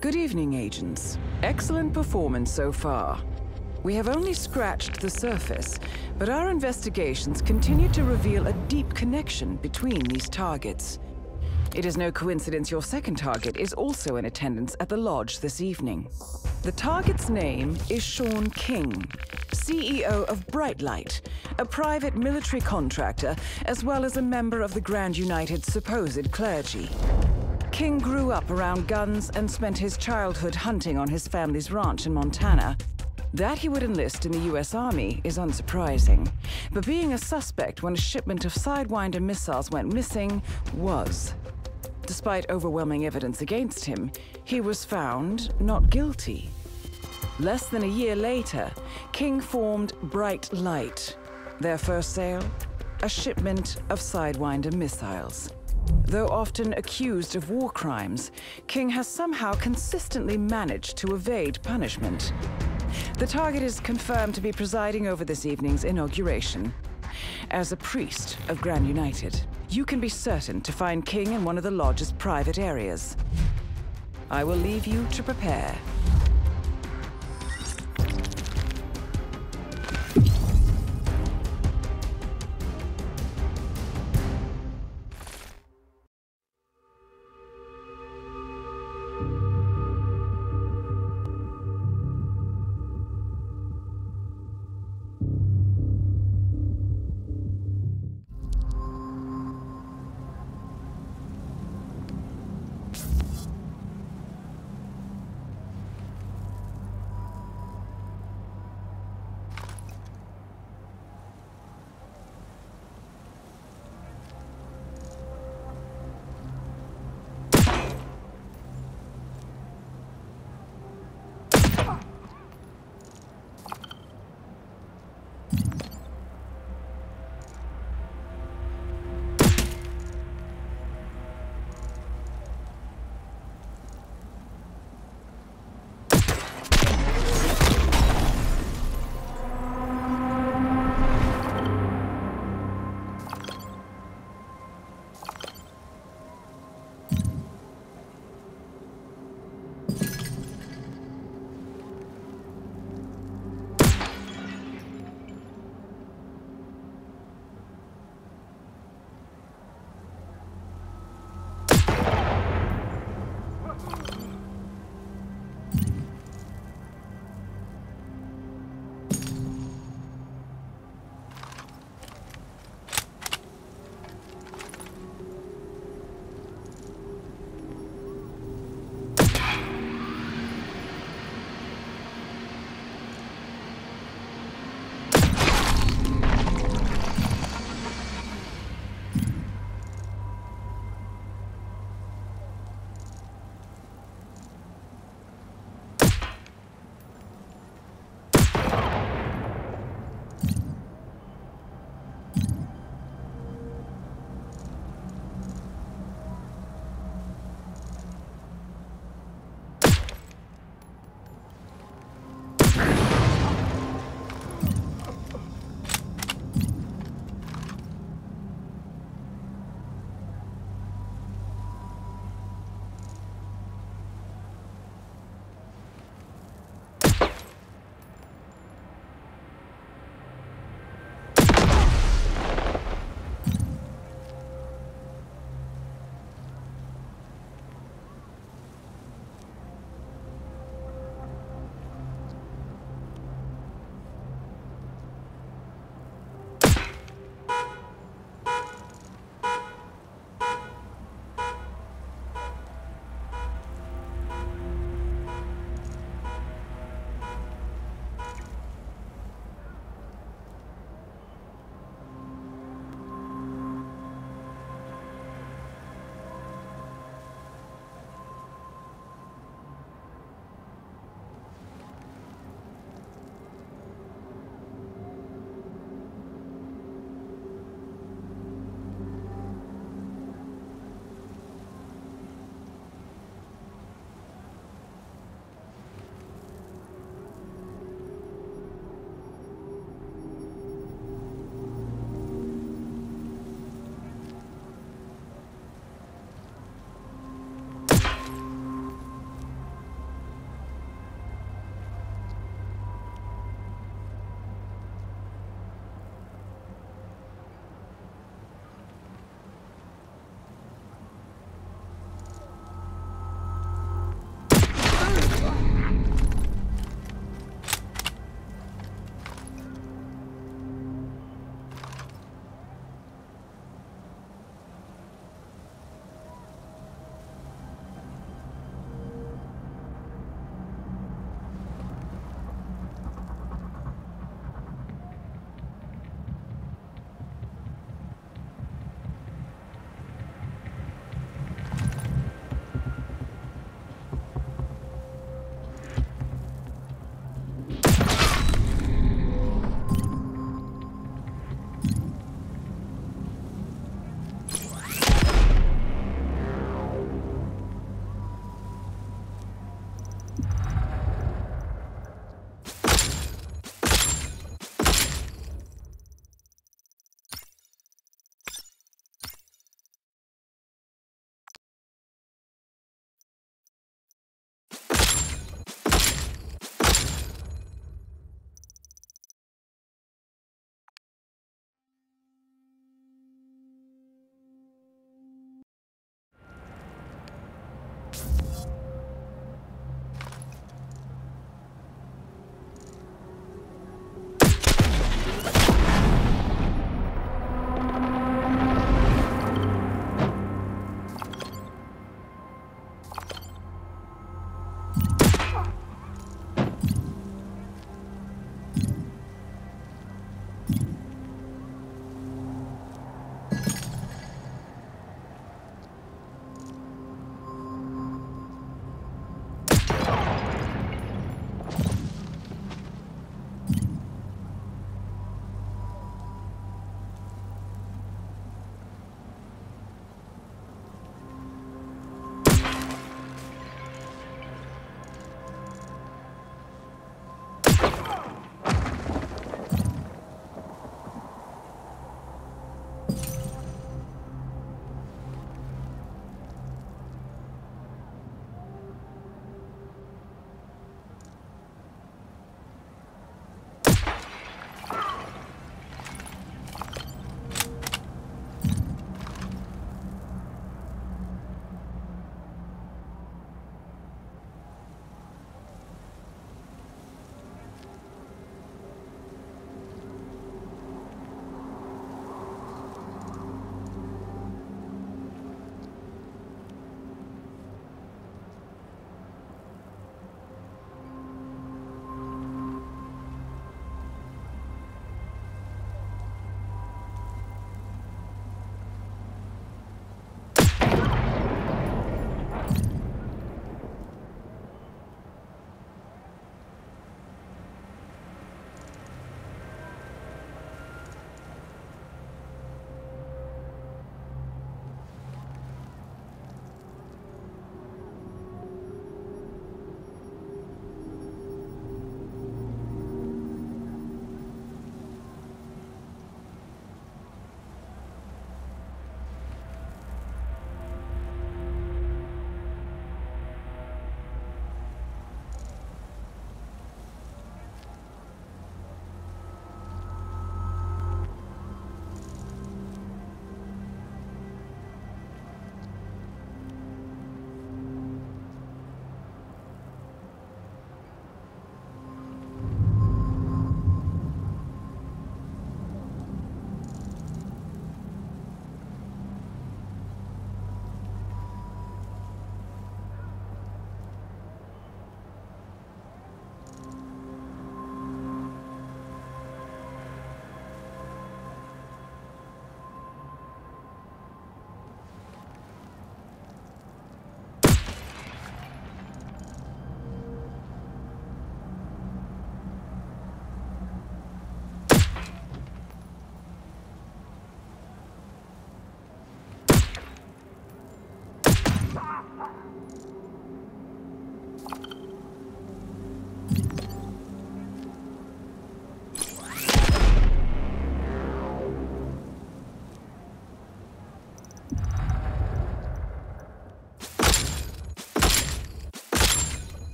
Good evening, agents. Excellent performance so far. We have only scratched the surface, but our investigations continue to reveal a deep connection between these targets. It is no coincidence your second target is also in attendance at the lodge this evening. The target's name is Sean King, CEO of Brightlight, a private military contractor, as well as a member of the Grand United supposed clergy. King grew up around guns and spent his childhood hunting on his family's ranch in Montana. That he would enlist in the US Army is unsurprising, but being a suspect when a shipment of Sidewinder missiles went missing was. Despite overwhelming evidence against him, he was found not guilty. Less than a year later, King formed Bright Light. Their first sale? A shipment of Sidewinder missiles. Though often accused of war crimes, King has somehow consistently managed to evade punishment. The target is confirmed to be presiding over this evening's inauguration. As a priest of Grand United, you can be certain to find King in one of the lodge's private areas. I will leave you to prepare.